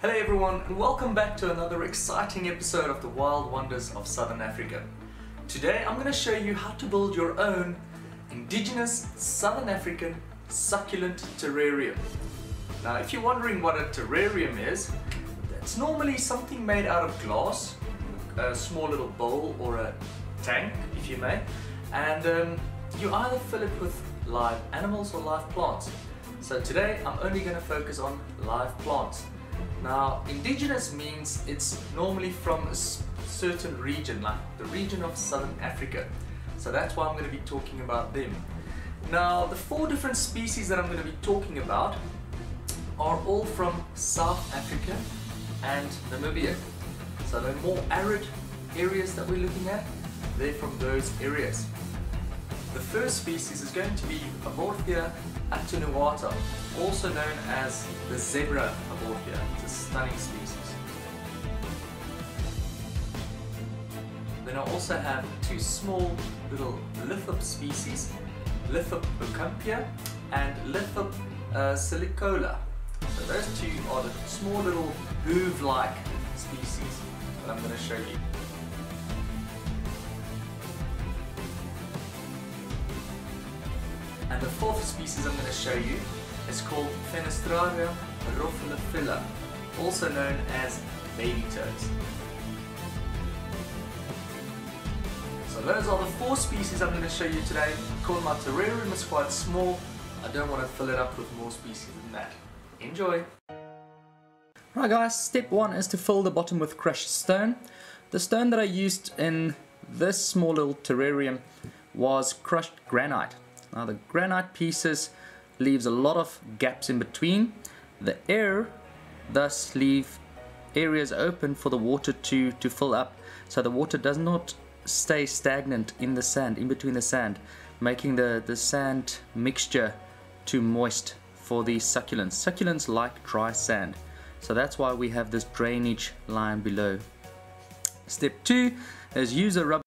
Hello everyone and welcome back to another exciting episode of the Wild Wonders of Southern Africa. Today I'm going to show you how to build your own indigenous Southern African succulent terrarium. Now if you're wondering what a terrarium is, it's normally something made out of glass, a small little bowl or a tank if you may, and um, you either fill it with live animals or live plants. So today I'm only going to focus on live plants. Now indigenous means it's normally from a certain region like the region of southern Africa. So that's why I'm going to be talking about them. Now the four different species that I'm going to be talking about are all from South Africa and Namibia. So the more arid areas that we're looking at, they're from those areas. The first species is going to be Haworthia attenuata, also known as the zebra Haworthia. It's a stunning species. Then I also have two small little Lithop species, Lithop aucampiae and Lithop uh, salicola. So those two are the small little hoove-like species that I'm going to show you. And the fourth species I'm going to show you is called Fenestraria rhopalophylla, also known as baby toads. So those are the four species I'm going to show you today. Because my terrarium is quite small, I don't want to fill it up with more species than that. Enjoy! Right guys, step one is to fill the bottom with crushed stone. The stone that I used in this small little terrarium was crushed granite. Now the granite pieces leaves a lot of gaps in between. The air thus leave areas open for the water to, to fill up so the water does not stay stagnant in the sand, in between the sand, making the, the sand mixture too moist for the succulents. Succulents like dry sand. So that's why we have this drainage line below. Step two is use a rubber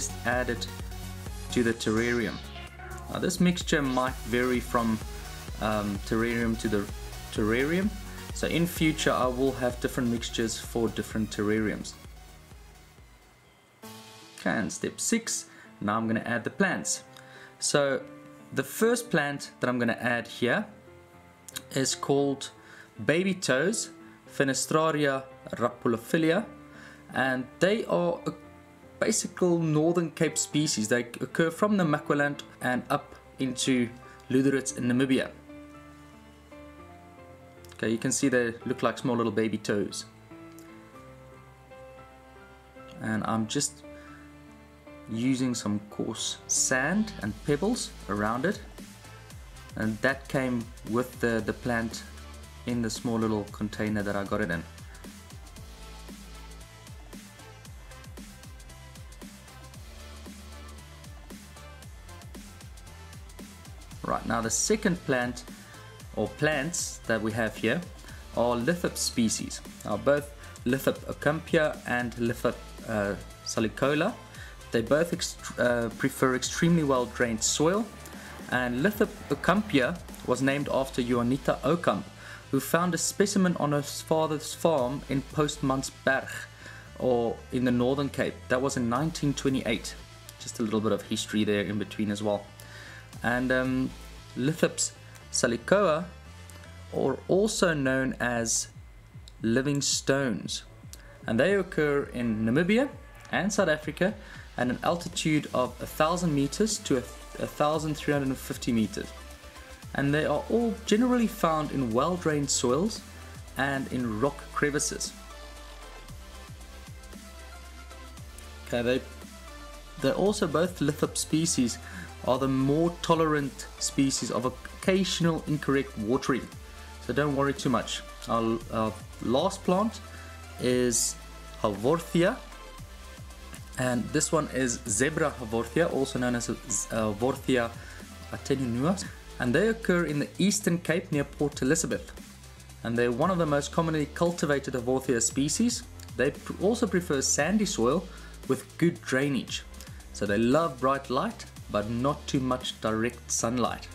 just add it to the terrarium. Now this mixture might vary from um, terrarium to the terrarium so in future I will have different mixtures for different terrariums. Okay and step 6 now I'm going to add the plants. So the first plant that I'm going to add here is called baby toes Fenestraria rhopalophylla and they are a basic northern Cape species. They occur from the Namaqualand and up into Lüderitz in Namibia. Okay, you can see they look like small little baby toes. And I'm just using some coarse sand and pebbles around it. And that came with the, the plant in the small little container that I got it in. Right, now the second plant or plants that we have here are Lithops species. Now both Lithop aucampiae and Lithop uh, salicola, they both uh, prefer extremely well drained soil and Lithop aucampiae was named after Juanita Aucamp who found a specimen on her father's farm in Postmasburg or in the Northern Cape. That was in 1928. Just a little bit of history there in between as well. And um, Lithops salicola are also known as living stones. And they occur in Namibia and South Africa at an altitude of 1000 meters to 1350 meters. And they are all generally found in well drained soils and in rock crevices. Okay, they, they're also both lithop species are the more tolerant species of occasional incorrect watering. So don't worry too much. Our, our last plant is Haworthia and this one is Zebra Haworthia, also known as uh, Haworthia attenuata and they occur in the Eastern Cape near Port Elizabeth and they're one of the most commonly cultivated Haworthia species. They also prefer sandy soil with good drainage. So they love bright light but not too much direct sunlight.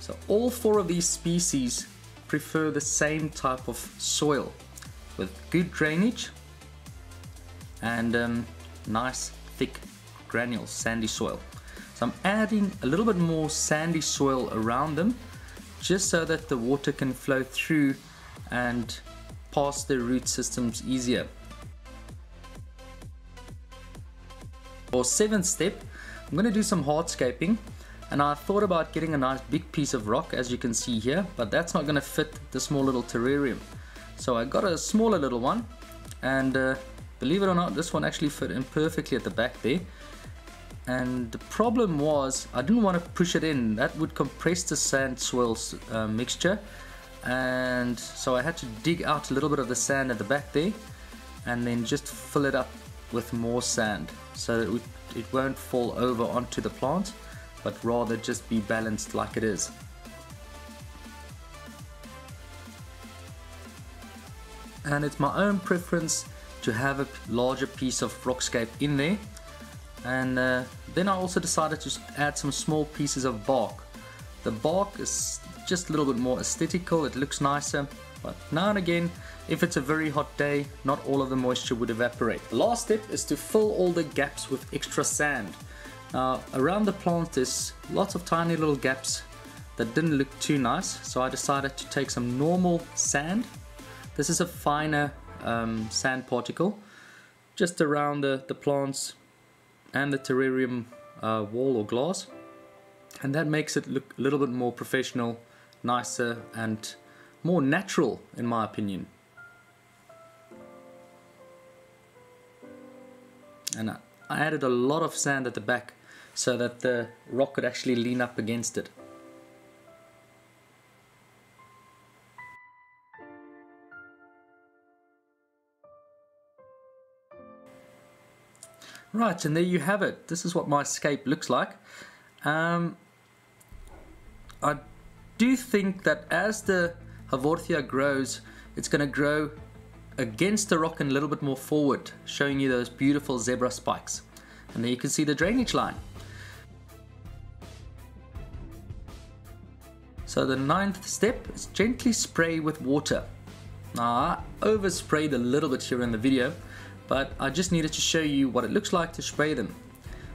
So all four of these species prefer the same type of soil with good drainage and um, nice thick granules, sandy soil. So I'm adding a little bit more sandy soil around them just so that the water can flow through and pass the root systems easier. For seventh step, I'm going to do some hardscaping and I thought about getting a nice big piece of rock as you can see here but that's not going to fit the small little terrarium. So I got a smaller little one and uh, believe it or not this one actually fit in perfectly at the back there. And the problem was I didn't want to push it in. That would compress the sand soil uh, mixture. And so I had to dig out a little bit of the sand at the back there and then just fill it up with more sand so that it won't fall over onto the plant but rather just be balanced like it is. And it's my own preference to have a larger piece of rockscape in there and uh, then I also decided to add some small pieces of bark. The bark is just a little bit more aesthetical, it looks nicer but now and again, if it's a very hot day, not all of the moisture would evaporate. The last step is to fill all the gaps with extra sand. Now, around the plant there's lots of tiny little gaps that didn't look too nice, so I decided to take some normal sand. This is a finer um, sand particle, just around the, the plants and the terrarium uh, wall or glass. And that makes it look a little bit more professional, nicer and more natural in my opinion. And I added a lot of sand at the back so that the rock could actually lean up against it. Right, and there you have it. This is what my scape looks like. Um, I do think that as the Haworthia grows, it's going to grow against the rock and a little bit more forward, showing you those beautiful zebra spikes. And there you can see the drainage line. So the ninth step is gently spray with water. Now I oversprayed a little bit here in the video, but I just needed to show you what it looks like to spray them.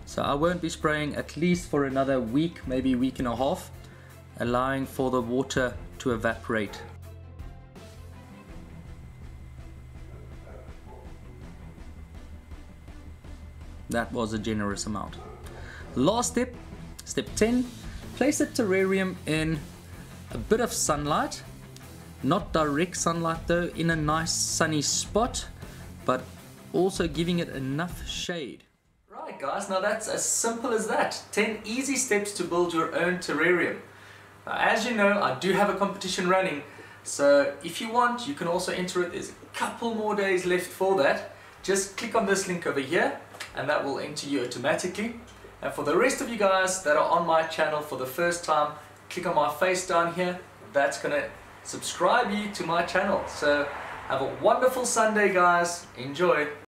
So I won't be spraying at least for another week, maybe week and a half, allowing for the water to evaporate. That was a generous amount. Last step, step 10, Place the terrarium in a bit of sunlight, not direct sunlight though, in a nice sunny spot, but also giving it enough shade. Right guys, now that's as simple as that. 10 easy steps to build your own terrarium. Now, as you know, I do have a competition running, so if you want, you can also enter it. There's a couple more days left for that. Just click on this link over here, and that will enter you automatically. And for the rest of you guys that are on my channel for the first time, click on my face down here. That's gonna subscribe you to my channel. So have a wonderful Sunday guys. Enjoy.